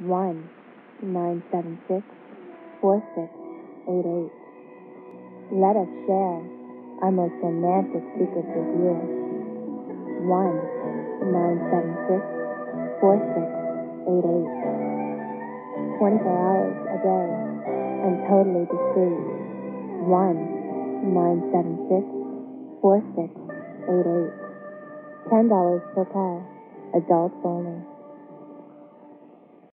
1 976 4688. Let us share our most romantic secrets with you. 1 976 4688. 24 hours a day and totally discreet. 1 976 4688. $10 per call. Adults only.